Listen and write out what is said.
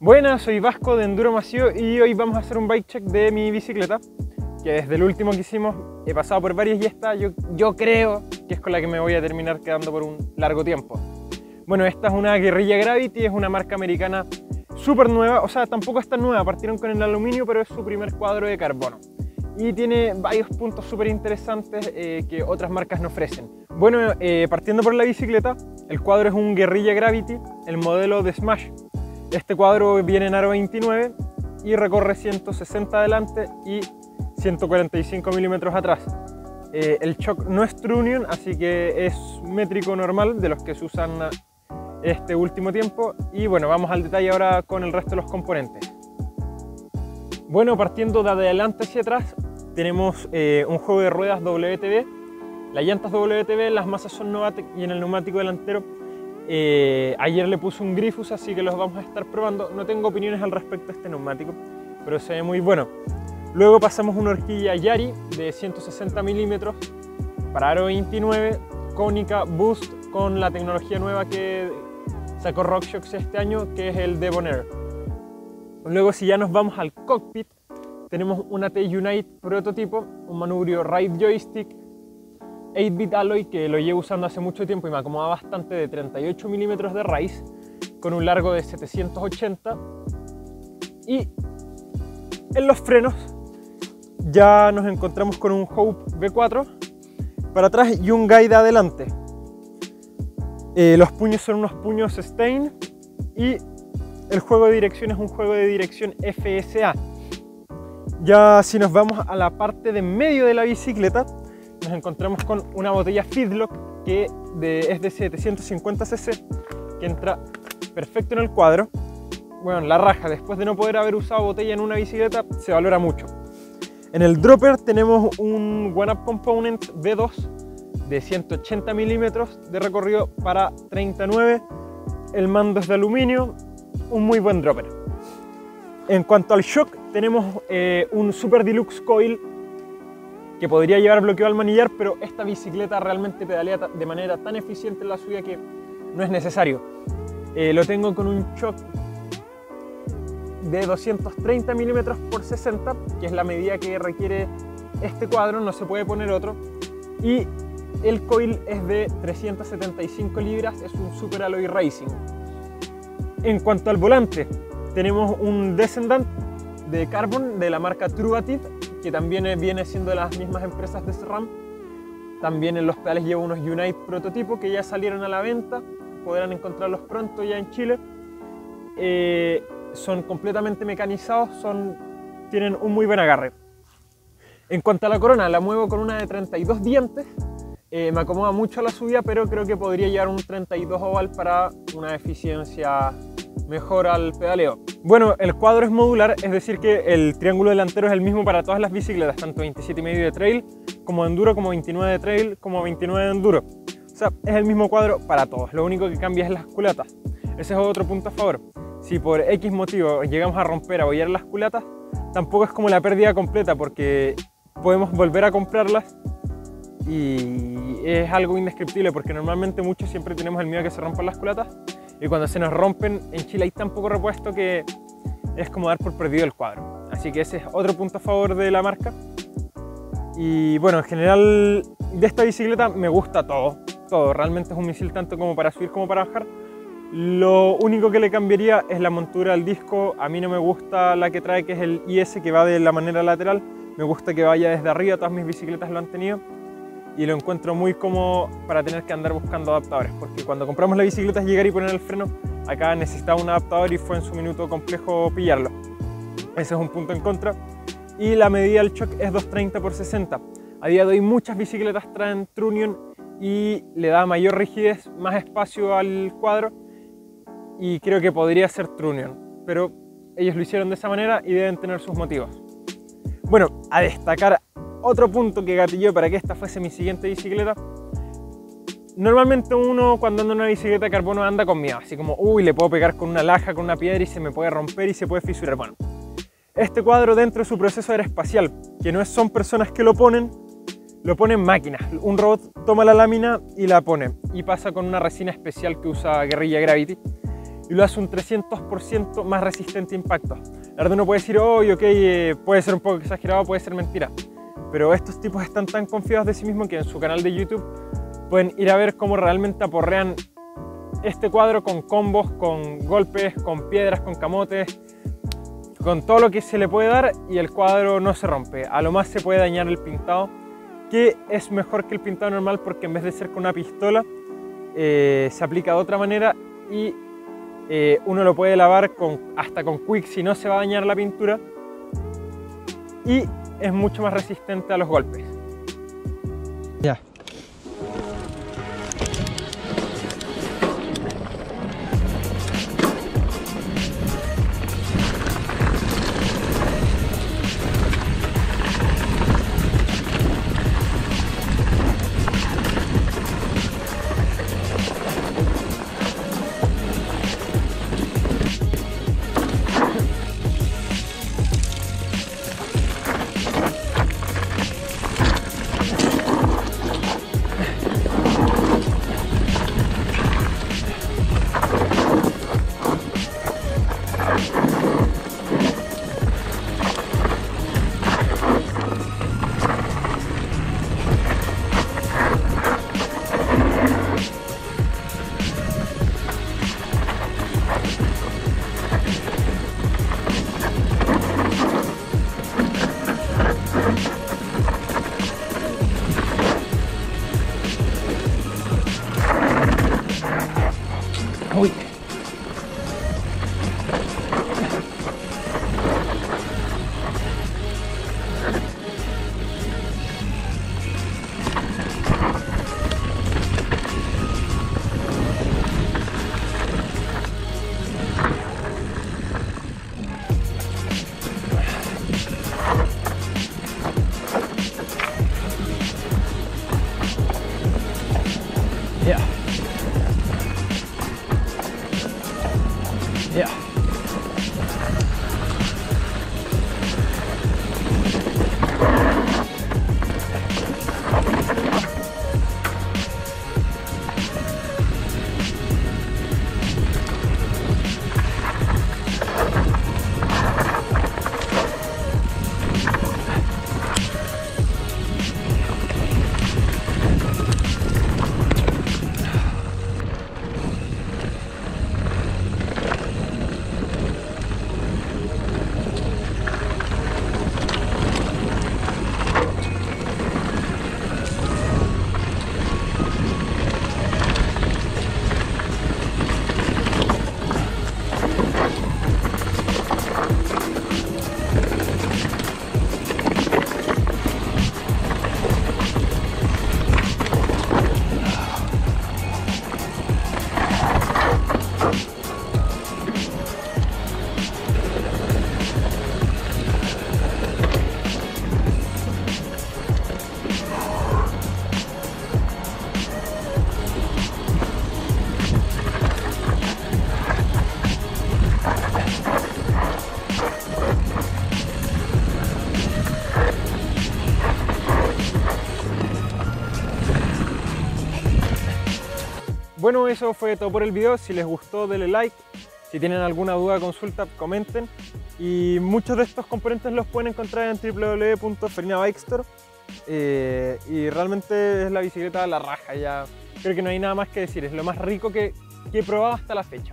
Buenas, soy Vasco de Enduro Macio y hoy vamos a hacer un bike check de mi bicicleta que desde el último que hicimos he pasado por varias y esta yo, yo creo que es con la que me voy a terminar quedando por un largo tiempo. Bueno, esta es una Guerrilla Gravity, es una marca americana súper nueva, o sea, tampoco es nueva, partieron con el aluminio, pero es su primer cuadro de carbono. Y tiene varios puntos súper interesantes eh, que otras marcas no ofrecen. Bueno, eh, partiendo por la bicicleta, el cuadro es un Guerrilla Gravity, el modelo de Smash. Este cuadro viene en aro 29 y recorre 160 adelante y 145 milímetros atrás. Eh, el shock no es Trunion, así que es métrico normal de los que se usan este último tiempo. Y bueno, vamos al detalle ahora con el resto de los componentes. Bueno, partiendo de adelante hacia atrás, tenemos eh, un juego de ruedas WTB. Las llantas WTB, las masas son Novatec y en el neumático delantero eh, ayer le puse un Grifus, así que los vamos a estar probando. No tengo opiniones al respecto a este neumático, pero se ve muy bueno. Luego pasamos una horquilla Yari de 160 milímetros para aro 29, cónica Boost con la tecnología nueva que sacó RockShox este año, que es el Debonair. Luego si ya nos vamos al cockpit, tenemos una T-Unite prototipo, un manubrio Ride Joystick, 8-bit alloy que lo llevo usando hace mucho tiempo y me acomoda bastante de 38 milímetros de raíz con un largo de 780 y en los frenos ya nos encontramos con un Hope V4 para atrás y un guide adelante. Eh, los puños son unos puños Stein y el juego de dirección es un juego de dirección FSA. Ya si nos vamos a la parte de medio de la bicicleta, nos encontramos con una botella Feedlock que es de 750 cc, que entra perfecto en el cuadro. Bueno, la raja, después de no poder haber usado botella en una bicicleta, se valora mucho. En el dropper tenemos un One Up Component V2 de 180 milímetros de recorrido para 39. El mando es de aluminio, un muy buen dropper. En cuanto al shock, tenemos eh, un Super Deluxe Coil que podría llevar bloqueo al manillar, pero esta bicicleta realmente pedalea de manera tan eficiente en la suya que no es necesario. Eh, lo tengo con un shock de 230 milímetros por 60, que es la medida que requiere este cuadro, no se puede poner otro. Y el coil es de 375 libras, es un Super Alloy Racing. En cuanto al volante, tenemos un Descendant de Carbon de la marca Truvative, que también viene siendo de las mismas empresas de SRAM. También en los pedales llevo unos Unite prototipo que ya salieron a la venta, podrán encontrarlos pronto ya en Chile. Eh, son completamente mecanizados, son, tienen un muy buen agarre. En cuanto a la corona, la muevo con una de 32 dientes. Eh, me acomoda mucho la subida, pero creo que podría llevar un 32 oval para una eficiencia mejor al pedaleo. Bueno, el cuadro es modular, es decir que el triángulo delantero es el mismo para todas las bicicletas, tanto 27,5 de trail como de enduro, como 29 de trail, como 29 de enduro. O sea, es el mismo cuadro para todos, lo único que cambia es las culatas. Ese es otro punto a favor. Si por X motivo llegamos a romper, a bollar las culatas, tampoco es como la pérdida completa porque podemos volver a comprarlas y es algo indescriptible porque normalmente muchos siempre tenemos el miedo a que se rompan las culatas y cuando se nos rompen en Chile hay tan poco repuesto que es como dar por perdido el cuadro. Así que ese es otro punto a favor de la marca. Y bueno, en general de esta bicicleta me gusta todo, todo. Realmente es un misil tanto como para subir como para bajar. Lo único que le cambiaría es la montura del disco. A mí no me gusta la que trae, que es el IS, que va de la manera lateral. Me gusta que vaya desde arriba, todas mis bicicletas lo han tenido. Y lo encuentro muy cómodo para tener que andar buscando adaptadores. Porque cuando compramos la bicicleta es llegar y poner el freno. Acá necesitaba un adaptador y fue en su minuto complejo pillarlo. Ese es un punto en contra. Y la medida del shock es 230 por 60. A día de hoy muchas bicicletas traen Trunion y le da mayor rigidez, más espacio al cuadro y creo que podría ser Trunion, pero ellos lo hicieron de esa manera y deben tener sus motivos. Bueno, a destacar otro punto que gatilló para que esta fuese mi siguiente bicicleta. Normalmente uno cuando anda en una bicicleta de carbono anda con miedo, así como, uy, le puedo pegar con una laja, con una piedra y se me puede romper y se puede fisurar. Bueno, este cuadro dentro de su proceso aeroespacial, que no son personas que lo ponen, lo ponen máquinas. Un robot toma la lámina y la pone y pasa con una resina especial que usa Guerrilla Gravity y lo hace un 300% más resistente a impactos. La verdad uno puede decir, oh, ok, eh, puede ser un poco exagerado, puede ser mentira, pero estos tipos están tan confiados de sí mismos que en su canal de YouTube pueden ir a ver cómo realmente aporrean este cuadro con combos, con golpes, con piedras, con camotes, con todo lo que se le puede dar y el cuadro no se rompe. A lo más se puede dañar el pintado, que es mejor que el pintado normal porque en vez de ser con una pistola, eh, se aplica de otra manera y eh, uno lo puede lavar con, hasta con quick si no se va a dañar la pintura es mucho más resistente a los golpes. Ya. Uy. Bueno, eso fue todo por el video. Si les gustó, denle like. Si tienen alguna duda, consulta, comenten. Y muchos de estos componentes los pueden encontrar en www.ferinabikestore. Eh, y realmente es la bicicleta de la raja. Ya creo que no hay nada más que decir. Es lo más rico que, que he probado hasta la fecha.